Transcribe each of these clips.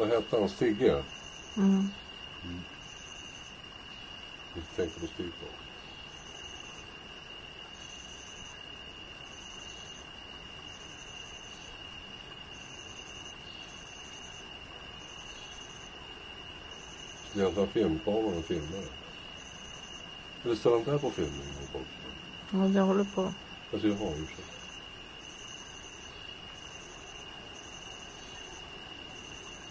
Vad hette han? Stigge? Mm. Du tänkte på Stig då? Skulle jag ta filmkameran och filma det? Eller ställer inte här på filmning? Ja, det håller på. Alltså jag har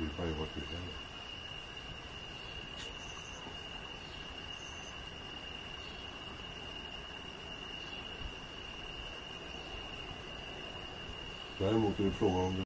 you probably what you've done. Däremot är det frågan om